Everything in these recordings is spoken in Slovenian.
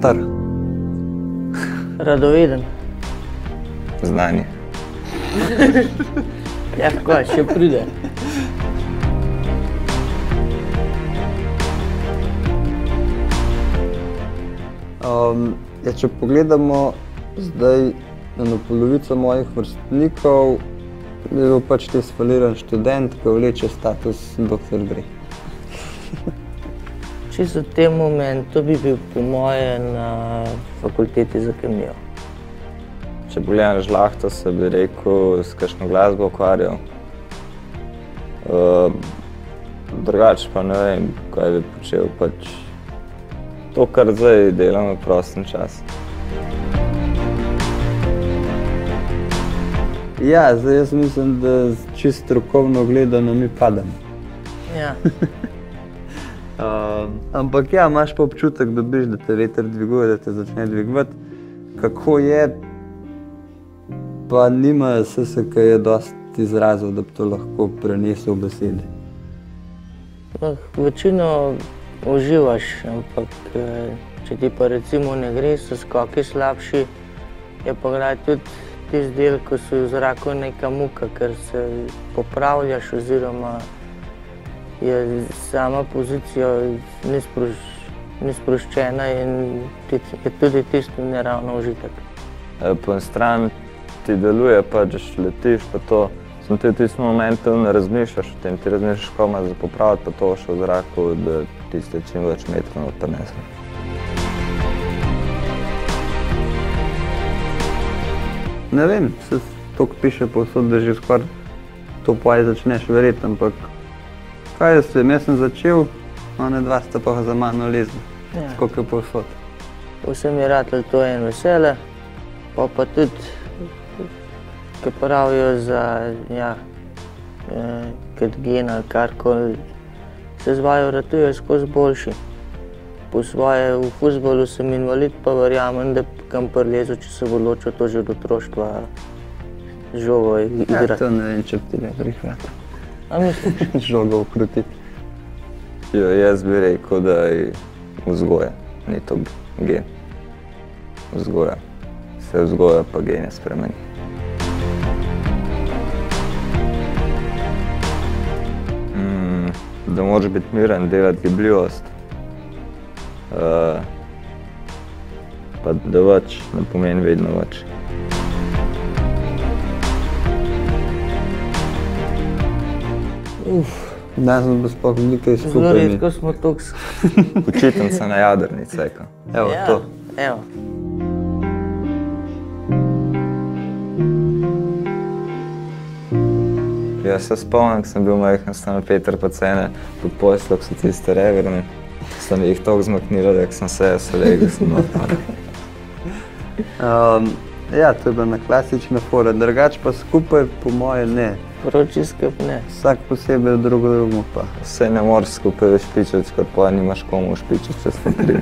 star? Radoveden. Znanje. Ja, kaj, še pride. Um, ja, če pogledamo zdaj na polovico mojih vrstnikov, je bil pač ti sfaliran študent, ki vleče status doktor Greh. Čisto v tem momentu bi bil po moje na fakulteti za kemijo. Če pogledam žlahto, se bi rekel, s kakšno glasbo ukvarjal. Uh, drugače pa ne vem, kaj bi počel. Pač to, kar zdaj delam v prostem času. Ja, zdaj jaz mislim, da čisto strokovno gledano mi pademo. Ja. Uh, ampak ja, imaš pa občutek, da dobiš, da te veter dviguje, da te začne dvigovati. Kako je, pa nima se, ki je dosti izrazov, da bi to lahko prenesel v besede. Ah, Večino uživaš, ampak eh, če ti pa recimo ne gre, so skoki slabši, je pa kdaj tudi tisti del, ko si v zraku neka muka, ker se popravljaš oziroma je sama pozicija nesprož, nesproščena in je tudi tisto neravno užitek. Eh, Po strani ti deluje, pač letiš, pa to. Sem ti v tistem momentu ne razmišljaš o tem, ti razmišljaš, kako imaš za popraviti, pa to še v zraku, da tiste čim več metrov noter neseš. Ne vem, se to piše povsod, da že skoraj to poje začneš verjeti, ampak kaj jaz vem, jaz sem začel, one dva sta pa za mano lezla, Ja. koliko je povsod. Vsem je ratelj to en vesele, pa pa tudi, ki pravijo za ja, eh, kot gen ali karkoli, se z vajo ratujejo skozi boljši. Po svoje v futbolu sem invalid, pa verjamem, da kam prelezu, če se bo odločil to že od otroštva žogo Ja, igrati. to ne vem, če bi ti le prihvata. Žogo ukrutiti. Jo, jaz bi rekel, da je vzgoja, ni to gen. Vzgoja. Se vzgoja pa gene spremeni. Mm, da moraš biti miren, delati gibljivost. Uh, pa da več ne pomeni vedno več. Danes smo sploh nekaj Zelo skupaj. mi. redko smo toks. Počitnica na jadrnici, eko. Evo, ja, to. Evo. Jaz se spomnim, ko sem bil majhen, sem na Peter Pacene pod poslo, ko so tiste reverni. Sem jih tako zmaknil, da sem se jaz legel, sem noter. Um, ja, to je bila ena klasična fora, drugače pa skupaj, po moje, ne. Vroči skrb ne. Vsak posebej, drugo drugemu pa. Vse ne moreš skupaj špičati, ker pa nimaš komu špičati, če smo tri.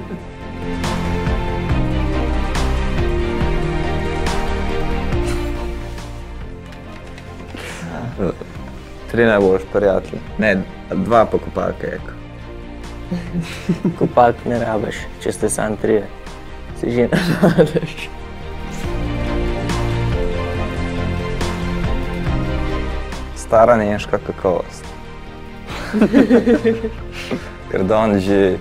Tri najboljši prijatelji. Ne, dva pa kopalke, eko. Kopalk ne rabiš, če ste sam trije. Si že navadiš. Stara nemška kakovost. Ker danes že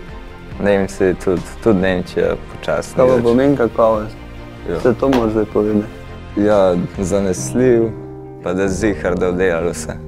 Nemci, tudi, tudi Nemčija počasno. Kaj pa pomeni kakovost? Ja. Vse to moraš zdaj povedati. Ja, zanesljiv, pa da zihar, da oddelal vse.